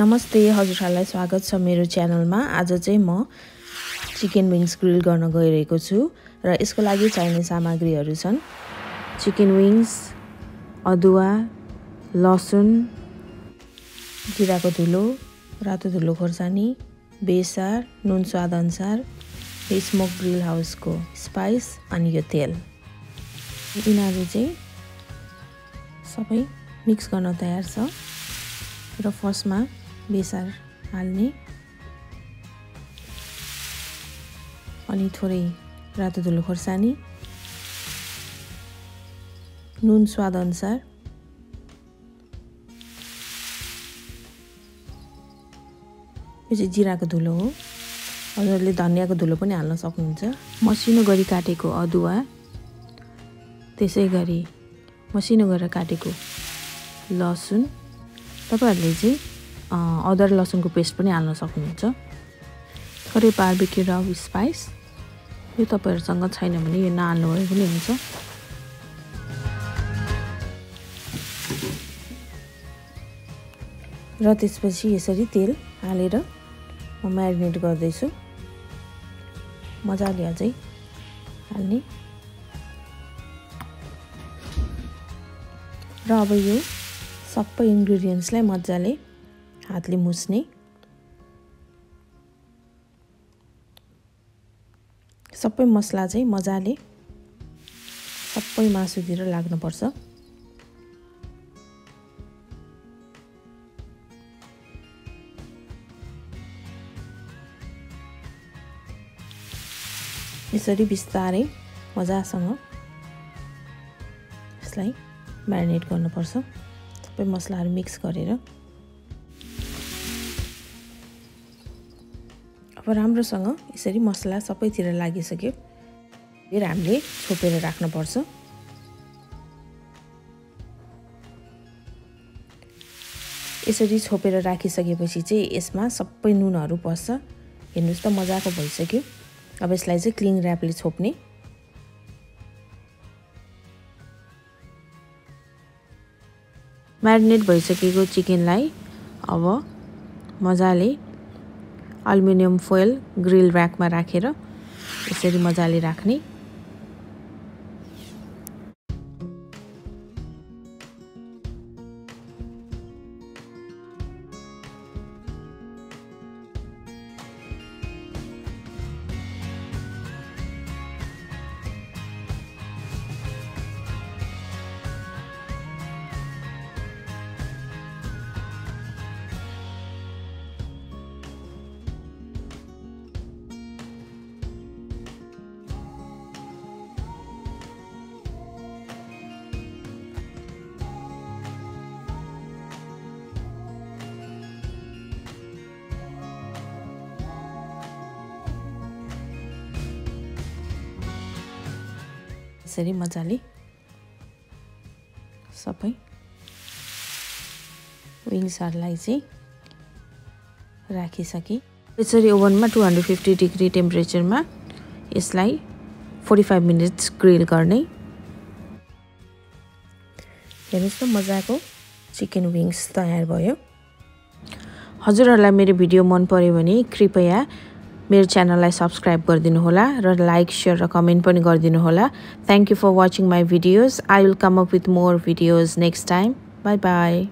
नमस्ते हजुरहरूलाई स्वागत छ मेरो च्यानलमा। आज चाहिँ म चिकन विङ्स ग्रिल गर्न गइरहेको छु र यसको लागि चाहिने सामग्रीहरू छन् चिकन विङ्स अदुवा लसुन जिराको धुलो रातो धुलो खोर्सानी बेसार नुन स्वादअनुसार स्मोक ग्रिल हाउसको स्पाइस अनि यो तेल। यिनीहरू चाहिँ सबै मिक्स गर्न तयार छ र फर्स्टमा बेसार हाल्ने। अनि थोरै रातो धुलो खोर्सानी। नुन स्वादअनुसार यो चाहिँ जिराको धुलो हो। हजुरले धनियाँको धुलो पनि हाल्न सक्नुहुन्छ। मसिनो गरी काटेको अदुवा। त्यसै गरी मसिनो गरेर काटेको लसुन। तपाईँहरूले चाहिँ अदर लसुनको पेस्ट पनि हाल्न सक्नुहुन्छ। थोरै बार्बिक्यू र स्पाइस। यो तपाईँहरूसँग छैन भने यो नहाल्नु भए पनि हुन्छ। र त्यसपछि यसरी तेल हालेर म म्यारिनेट गर्दैछु। मजाले अझै हाल्ने। र अब यो सबै इन्ग्रिडियन्ट्सलाई मजाले हातले मुछ्ने सबै मसला चाहिँ मजाले सबै मासुतिर लाग्नुपर्छ। यसरी बिस्तारै मजासँग यसलाई म्यारिनेट गर्नुपर्छ। सबै मसलाहरू मिक्स गरेर। राम्रोसँग यसरी मसला सबैतिर लागिसक्यो। फेरि हामीले छोपेर राख्नुपर्छ। यसरी छोपेर राखिसकेपछि चाहिँ यसमा सबै नुनहरू पस्छ हेर्नुहोस् त मजाको भइसक्यो। अब यसलाई चाहिँ क्लिङ ऱ्यापले छोप्ने। म्यारिनेट भइसकेको चिकनलाई अब मजाले अल्युमिनियम फोइल ग्रिल ऱ्याकमा राखेर यसरी मजाले राख्ने यसरी मजाले सबै विङ्सहरूलाई चाहिँ राखिसकेँ यसरी ओभनमा टु हन्ड्रेड फिफ्टी डिग्री टेम्परेचरमा यसलाई फोर्टी फाइभ मिनट्स ग्रिल गर्ने। हेर्नुहोस् न मजाको चिकन विङ्स तयार भयो। हजुरहरूलाई मेरो भिडियो मन पऱ्यो भने कृपया मेरो च्यानललाई सब्सक्राइब गरिदिनु होला र लाइक सेयर र कमेन्ट पनि गरिदिनु होला. Thank you for watching my videos I will come up with more videos next time bye bye